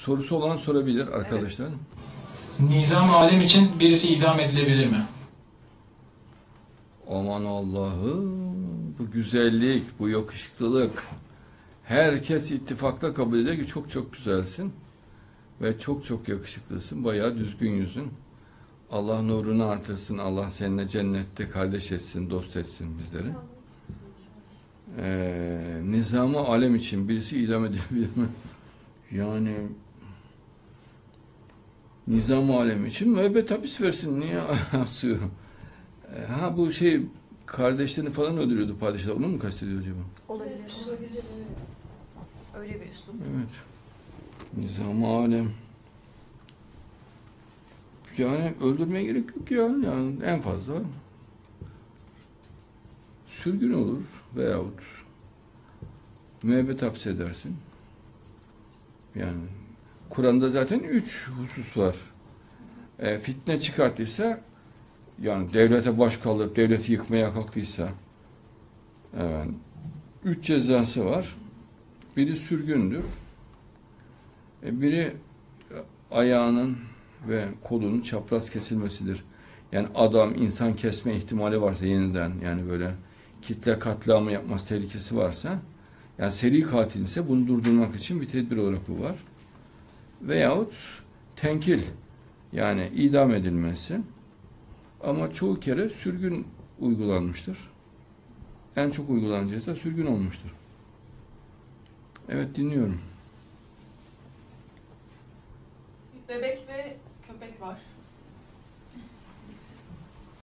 Sorusu olan sorabilir arkadaşlar. Nizam alem için birisi idam edilebilir mi? Aman Allah'ım bu güzellik, bu yakışıklılık. Herkes ittifakla kabul ediyor ki çok çok güzelsin. Ve çok çok yakışıklısın. Bayağı düzgün yüzün. Allah nurunu artırsın. Allah seninle cennette kardeş etsin, dost etsin bizleri. Ee, nizamı alem için birisi idam edebilir mi? Yani nizam alem için müebbet hapis versin. Niye asıyor? Ee, Ha bu şey kardeşlerini falan öldürüyordu padişah. Onu mu kastediyor acaba? Olabilir. Öyle bir üslup. Evet. Nizam alem. Yani öldürmeye gerek yok ya. Yani en fazla sürgün olur veyahut müebbet hapsedersin. Yani Kur'an'da zaten üç husus var. E, fitne çıkarttıysa yani devlete baş kaldırıp devleti yıkmaya kalktıysa evet, üç cezası var. Biri sürgündür. E, biri ayağının ve kolunun çapraz kesilmesidir. Yani adam insan kesme ihtimali varsa yeniden yani böyle kitle katliamı yapması tehlikesi varsa yani seri katil ise bunu durdurmak için bir tedbir olarak bu var. Veyahut tenkil yani idam edilmesi ama çoğu kere sürgün uygulanmıştır. En çok uygulanan ceza sürgün olmuştur. Evet dinliyorum. Bebek ve köpek var.